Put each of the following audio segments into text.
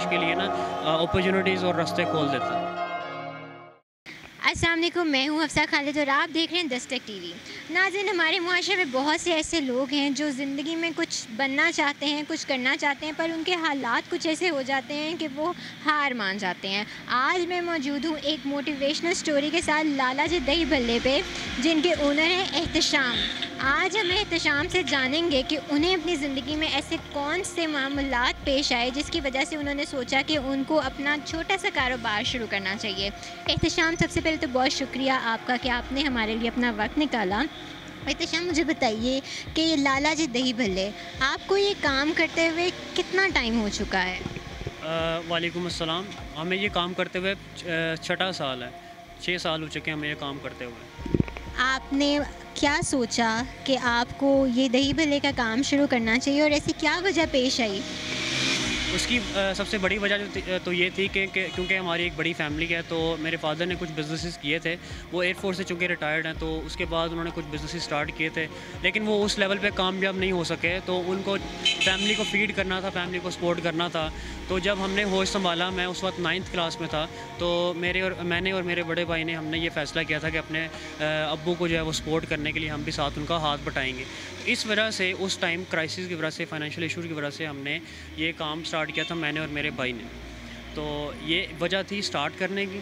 कश के लिए ना अपॉर्चुनिटीज़ और रास्ते खोल देता। है असलम मैं हूँ अफसा खालिद और आप देख रहे हैं दस्तक टीवी। नाजिन हमारे मुआरे में बहुत से ऐसे लोग हैं जो ज़िंदगी में कुछ बनना चाहते हैं, कुछ करना चाहते हैं, पर उनके हालात कुछ ऐसे हो जाते हैं कि वो हार मान जाते हैं। आज मैं मौजूद हूँ एक मोटिवेशनल स्टोरी के साथ लाला जी दही भल्ले पे, जिनके ओनर हैं एहतशाम आज हम एहतशाम से जानेंगे कि उन्हें अपनी ज़िंदगी में ऐसे कौन से मामला पेश आए जिसकी वजह से उन्होंने सोचा कि उनको अपना छोटा सा कारोबार शुरू करना चाहिए। एहतशाम सबसे पहले तो बहुत शुक्रिया आपका कि आपने हमारे लिए अपना वक्त निकाला। एहतशाम मुझे बताइए कि ये लाला जी दही भल्ले आपको ये काम करते हुए कितना टाइम हो चुका है? वालेकुम अस्सलाम। हमें ये काम करते हुए छठा साल है। छः साल हो चुके हैं हमें ये काम करते हुए। आपने क्या सोचा कि आपको ये दही भले का काम शुरू करना चाहिए और ऐसी क्या वजह पेश आई? उसकी सबसे बड़ी वजह तो ये थी कि क्योंकि हमारी एक बड़ी फैमिली है तो मेरे फादर ने कुछ बिज़नेस किए थे। वो एयरफोर्स से चूँकि रिटायर्ड हैं तो उसके बाद उन्होंने कुछ बिज़नेस स्टार्ट किए थे। लेकिन वो उस लेवल पे कामयाब नहीं हो सके तो उनको फैमिली को फ़ीड करना था फैमिली को सपोर्ट करना था। तो जब हमने होश संभाला, मैं उस वक्त नाइन्थ क्लास में था तो मेरे और, मैंने और मेरे बड़े भाई ने हमने ये फ़ैसला किया था कि अपने अबू को जो है वो सपोर्ट करने के लिए हम भी साथ उनका हाथ बटाएँगे। इस वजह से, उस टाइम क्राइसिस की वजह से फाइनेंशियल इशूज़ की वजह से हमने ये काम स्टार्ट किया था मैंने और मेरे भाई ने। तो ये वजह थी स्टार्ट करने की।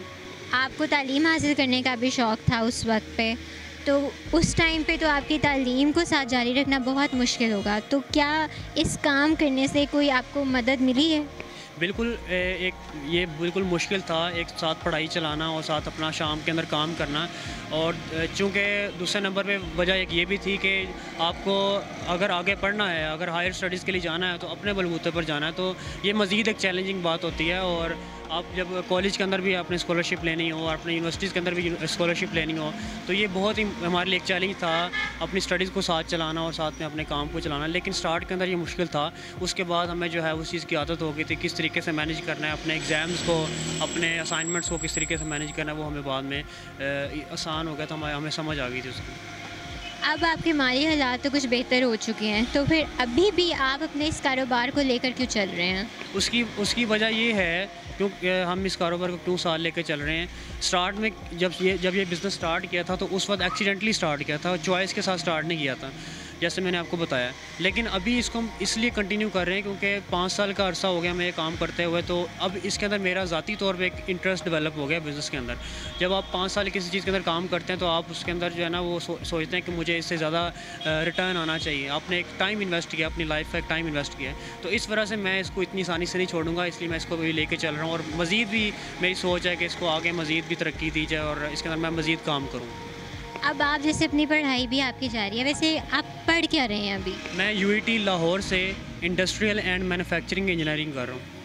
आपको तालीम हासिल करने का भी शौक़ था उस वक्त पे। तो उस टाइम पे तो आपकी तालीम को साथ जारी रखना बहुत मुश्किल होगा। तो क्या इस काम करने से कोई आपको मदद मिली है? बिल्कुल एक, ये बिल्कुल मुश्किल था, एक साथ पढ़ाई चलाना और साथ अपना शाम के अंदर काम करना। और चूँकि दूसरे नंबर पे वजह एक ये भी थी कि आपको अगर आगे पढ़ना है, अगर हायर स्टडीज़ के लिए जाना है तो अपने बलबूते पर जाना है तो ये मज़ीद एक चैलेंजिंग बात होती है। और आप जब कॉलेज के अंदर भी आपने स्कॉलरशिप लेनी हो और अपने यूनिवर्सिटीज़ के अंदर भी स्कॉलरशिप लेनी हो तो ये बहुत ही हमारे लिए एक चैलेंज था अपनी स्टडीज़ को साथ चलाना और साथ में अपने काम को चलाना। लेकिन स्टार्ट के अंदर ये मुश्किल था। उसके बाद हमें जो है उस चीज़ की आदत हो गई थी किस तरीके से मैनेज करना है अपने एग्ज़ाम्स को अपने असाइनमेंट्स को किस तरीके से मैनेज करना है वो हमें बाद में आसान हो गया था हमें हमें समझ आ गई थी उसकी। अब आपके माली हालात तो कुछ बेहतर हो चुके हैं तो फिर अभी भी आप अपने इस कारोबार को लेकर क्यों चल रहे हैं? उसकी उसकी वजह ये है क्योंकि हम इस कारोबार को क्यों साल लेकर चल रहे हैं? स्टार्ट में जब ये जब ये बिज़नेस स्टार्ट किया था तो उस वक्त एक्सीडेंटली स्टार्ट किया था चॉइस के साथ स्टार्ट नहीं किया था। जैसे मैंने आपको बताया। लेकिन अभी इसको हम इसलिए कंटिन्यू कर रहे हैं क्योंकि पाँच साल का अरसा हो गया मैं ये काम करते हुए तो अब इसके अंदर मेरा ज़ाती तौर पर एक इंटरेस्ट डेवलप हो गया बिज़नेस के अंदर। जब आप पाँच साल किसी चीज़ के अंदर काम करते हैं तो आप उसके अंदर जो है ना वो सोचते हैं कि मुझे इससे ज़्यादा रिटर्न आना चाहिए। आपने एक टाइम इन्वेस्ट किया, अपनी लाइफ का एक टाइम इन्वेस्ट किया तो इस वजह से मैं इसको इतनी आसानी से नहीं छोड़ूँगा, इसलिए मैं इसको भी लेके चल रहा हूँ। और मज़ीद भी मेरी सोच है कि इसको आगे मज़ीद भी तरक्की दी जाए और इसके अंदर मैं मज़ीद काम करूँ। अब आप जैसे अपनी पढ़ाई भी आपकी जा रही है वैसे आप पढ़ क्या रहे हैं अभी? मैं यू लाहौर से इंडस्ट्रियल एंड मैन्युफैक्चरिंग इंजीनियरिंग कर रहा हूँ।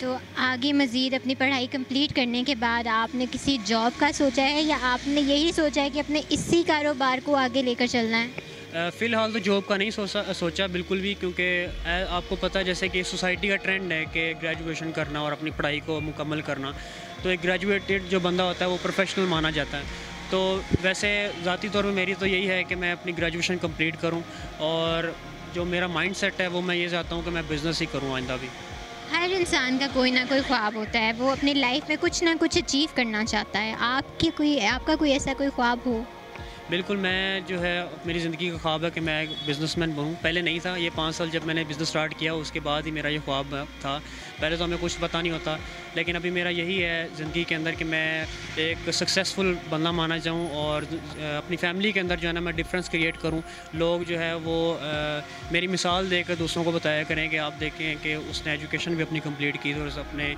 तो आगे मज़ीद अपनी पढ़ाई कंप्लीट करने के बाद आपने किसी जॉब का सोचा है या आपने यही सोचा है कि अपने इसी कारोबार को आगे लेकर चलना है? फ़िलहाल तो जॉब का नहीं सोचा सोचा बिल्कुल भी क्योंकि आपको पता जैसे कि सोसाइटी का ट्रेंड है कि ग्रेजुएशन करना और अपनी पढ़ाई को मुकम्मल करना तो एक ग्रेजुएटेड जो बंदा होता है वो प्रोफेशनल माना जाता है। तो वैसे ज़ाती तौर पर मेरी तो यही है कि मैं अपनी ग्रेजुएशन कंप्लीट करूँ और जो मेरा माइंड सेट है वो मैं ये चाहता हूँ कि मैं बिज़नेस ही करूँ आइंदा भी। हर इंसान का कोई ना कोई ख्वाब होता है, वो अपनी लाइफ में कुछ ना कुछ अचीव करना चाहता है। आपकी कोई, आपका कोई ऐसा कोई ख्वाब हो? बिल्कुल मैं जो है मेरी ज़िंदगी का ख्वाब है कि मैं एक बिज़नेसमैन बनूँ। पहले नहीं था ये पाँच साल जब मैंने बिज़नेस स्टार्ट किया उसके बाद ही मेरा ये ख्वाब था। पहले तो हमें कुछ पता नहीं होता लेकिन अभी मेरा यही है ज़िंदगी के अंदर कि मैं एक सक्सेसफुल बंदा माना जाऊँ और अपनी फैमिली के अंदर जो है ना मैं डिफरेंस क्रिएट करूँ। लोग जो है वो आ, मेरी मिसाल देकर दूसरों को बताया करें कि आप देखें कि उसने एजुकेशन भी अपनी कंप्लीट की और अपने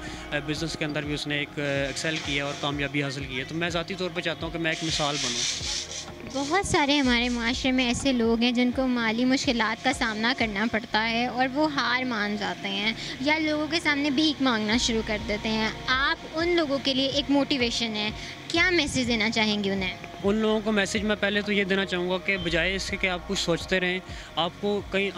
बिज़नेस के अंदर भी उसने एक एक्सेल किया और कामयाबी हासिल की है। तो मैं ज़ाती तौर पर चाहता हूँ कि मैं एक मिसाल बनूँ। बहुत सारे हमारे माशरे में ऐसे लोग हैं जिनको माली मुश्किल का सामना करना पड़ता है और वो हार मान जाते हैं या लोगों के सामने भीख मांगना शुरू कर देते हैं। आप उन लोगों के लिए एक मोटिवेशन है। क्या मैसेज देना चाहेंगे उन्हें? उन लोगों को मैसेज मैं पहले तो ये देना चाहूँगा कि बजाय इसके कि आप कुछ सोचते रहें, आपको कहीं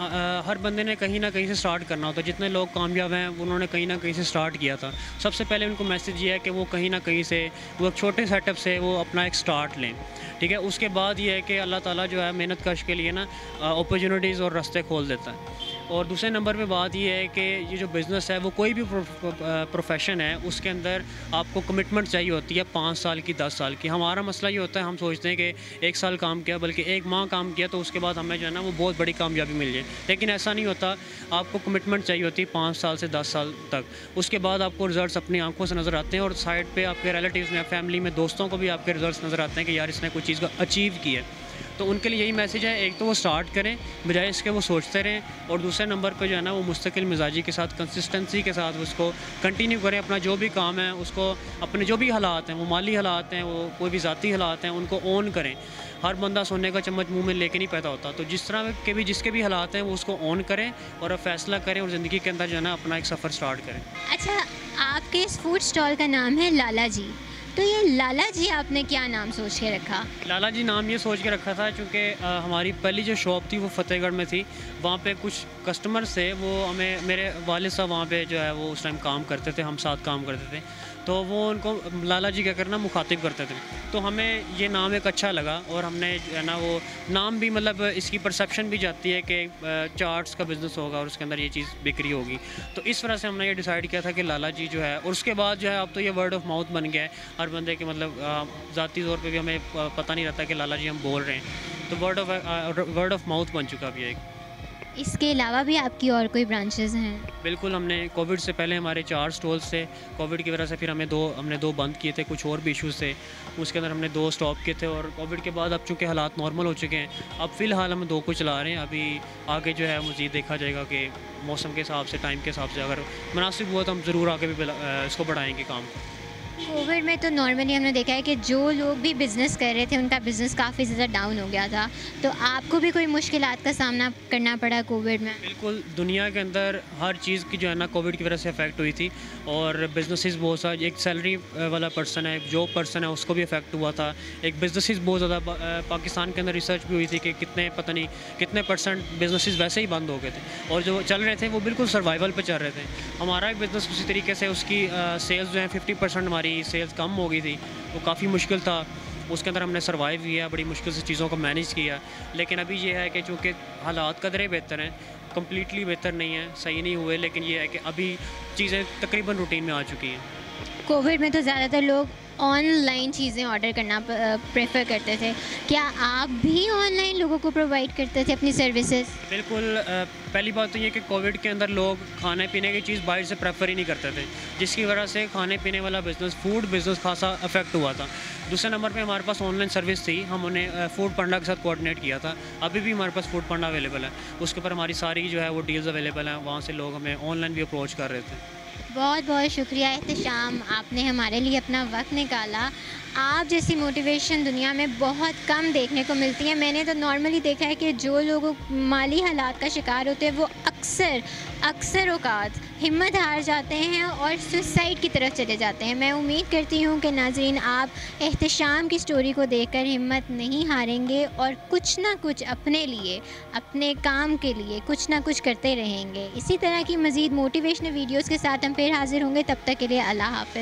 हर बंदे ने कहीं ना कहीं से स्टार्ट करना होता है। जितने लोग कामयाब हैं, उन्होंने कहीं ना कहीं से स्टार्ट किया था। सबसे पहले उनको मैसेज ये है कि वो कहीं ना कहीं से, वो एक छोटे सेटअप से वो अपना एक स्टार्ट लें। ठीक है? उसके बाद ये है कि अल्लाह ताला जो है मेहनत कश के लिए ना अपॉर्चुनिटीज़ और रास्ते खोल देता है। और दूसरे नंबर पे बात ये है कि ये जो बिज़नेस है, वो कोई भी प्रोफेशन है, उसके अंदर आपको कमिटमेंट चाहिए होती है पाँच साल की, दस साल की। हमारा मसला ये होता है, हम सोचते हैं कि एक साल काम किया, बल्कि एक माह काम किया तो उसके बाद हमें जो है ना, वो बहुत बड़ी कामयाबी मिल जाए। लेकिन ऐसा नहीं होता, आपको कमिटमेंट चाहिए होती है पाँच साल से दस साल तक। उसके बाद आपको रिज़ल्ट अपनी आँखों से नज़र आते हैं और साइड पर आपके रिलेटिव में फैमिली में, दोस्तों को भी आपके रिज़ल्ट नज़र आते हैं कि यार, इसने कोई चीज़ को अचीव किया तो उनके लिए यही मैसेज है, एक तो वो स्टार्ट करें, बजाय इसके वो सोचते रहें और दूसरे नंबर पर जो है ना वो मुस्तकिल मिजाजी के साथ कंसिस्टेंसी के साथ उसको कंटिन्यू करें, अपना जो भी काम है, उसको, अपने जो भी हालात हैं, वो माली हालात हैं, वो कोई भी ज़ाती हालात हैं, उनको ऑन करें। हर बंदा सोने का चम्मच मुँह में लेके नहीं पैदा होता। तो जिस तरह के भी, जिसके भी हालात हैं, वो उसको ऑन करें और फैसला करें और ज़िंदगी के अंदर जो है ना अपना एक सफ़र स्टार्ट करें। अच्छा आपके इस फ़ूड स्टॉल का नाम है लाला जी। तो ये लाला जी आपने क्या नाम सोच के रखा? लाला जी नाम ये सोच के रखा था क्योंकि हमारी पहली जो शॉप थी वो फतेहगढ़ में थी। वहाँ पे कुछ कस्टमर्स थे, वो हमें, मेरे वाले साहब वहाँ पे जो है वो उस टाइम काम करते थे, हम साथ काम करते थे। तो वो उनको लाला जी क्या करना, मुखातिब करते थे। तो हमें ये नाम एक अच्छा लगा और हमने जो है ना, वो नाम भी मतलब इसकी परसेप्शन भी जाती है कि चार्ट्स का बिज़नेस होगा और उसके अंदर ये चीज़ बिक्री होगी। तो इस वजह से हमने ये डिसाइड किया था कि लाला जी जो है, और उसके बाद जो है, अब तो ये वर्ड ऑफ़ माउथ बन गया है। हर बंदे के मतलब ज़ाती तौर पर भी हमें पता नहीं रहता कि लाला जी हम बोल रहे हैं। तो word of word of mouth बन चुका अभी एक। इसके अलावा भी आपकी और कोई ब्रांचेस हैं? बिल्कुल, हमने कोविड से पहले हमारे चार स्टॉल्स थे। कोविड की वजह से फिर हमें दो, हमने दो बंद किए थे, कुछ और भी इशूज़ थे। उसके अंदर हमने दो स्टॉप किए थे और कोविड के बाद अब चूँकि हालात नॉर्मल हो चुके हैं, अब फ़िलहाल हम दो को चला रहे हैं। अभी आगे जो है मज़ीद देखा जाएगा कि मौसम के हिसाब से टाइम के हिसाब से अगर मुनासिब हुआ तो हम ज़रूर आगे भी इसको बढ़ाएँगे काम। कोविड में तो नॉर्मली हमने देखा है कि जो लोग भी बिज़नेस कर रहे थे, उनका बिज़नेस काफ़ी ज़्यादा डाउन हो गया था। तो आपको भी कोई मुश्किल का सामना करना पड़ा कोविड में? बिल्कुल, दुनिया के अंदर हर चीज़ की जो है ना, कोविड की वजह से अफेक्ट हुई थी और बिजनेसिस बहुत सारे एक सैलरी वाला पर्सन है जॉब पर्सन है, उसको भी अफेक्ट हुआ था। एक बिजनेसिस बहुत ज़्यादा पाकिस्तान के अंदर रिसर्च भी हुई थी कि कितने, पता नहीं, कितने परसेंट बिजनेसिस वैसे ही बंद हो गए थे और जो चल रहे थे, वो बिल्कुल सर्वाइवल पर चल रहे थे। हमारा एक बिज़नेस उसी तरीके से, उसकी सेल्स जो है फिफ्टी परसेंट हमारी सेल्स कम हो गई थी, वो काफ़ी मुश्किल था। उसके अंदर हमने सर्वाइव किया, बड़ी मुश्किल से चीज़ों को मैनेज किया। लेकिन अभी ये है कि चूँकि हालात कदरे बेहतर हैं कम्प्लीटली बेहतर नहीं है, सही नहीं हुए, लेकिन ये है कि अभी चीज़ें तकरीबन रूटीन में आ चुकी हैं। कोविड में तो ज़्यादातर लोग ऑनलाइन चीज़ें ऑर्डर करना प्रेफर करते थे। क्या आप भी ऑनलाइन लोगों को प्रोवाइड करते थे अपनी सर्विसेज़ बिल्कुल पहली बात तो ये कि कोविड के अंदर लोग खाने पीने की चीज़ बाहर से प्रेफर ही नहीं करते थे, जिसकी वजह से खाने पीने वाला बिज़नेस फ़ूड बिज़नेस खासा अफेक्ट हुआ था। दूसरे नंबर पे हमारे पास ऑनलाइन सर्विस थी, हम उन्हें फ़ूड पंडा के साथ कोऑर्डिनेट किया था। अभी भी हमारे पास फ़ूड पंडा अवेलेबल है। उसके ऊपर हमारी सारी जो है वो डील्स अवेलेबल हैं, वहाँ से लोग हमें ऑनलाइन भी अप्रोच कर रहे थे। बहुत बहुत शुक्रिया एहतशाम आपने हमारे लिए अपना वक्त निकाला। आप जैसी मोटिवेशन दुनिया में बहुत कम देखने को मिलती है। मैंने तो नॉर्मली देखा है कि जो लोग माली हालात का शिकार होते हैं, वो अक्सर अक्सर अवकात हिम्मत हार जाते हैं और सुसाइड की तरफ़ चले जाते हैं। मैं उम्मीद करती हूँ कि नाजरीन, आप एहतशाम की स्टोरी को देखकर हिम्मत नहीं हारेंगे और कुछ ना कुछ अपने लिए, अपने काम के लिए कुछ ना कुछ करते रहेंगे। इसी तरह की मज़ीद मोटिवेशनल वीडियोज़ के साथ हम फिर हाज़िर होंगे। तब तक के लिए अल्लाह हाफ़